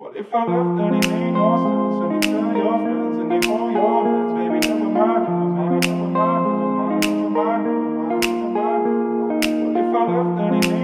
What if I left and it made no sense? And you tell your friends and they call your friends, baby, never mind, never mind, never mind, never mind, never mind, never mind, never mind. What if I left and it made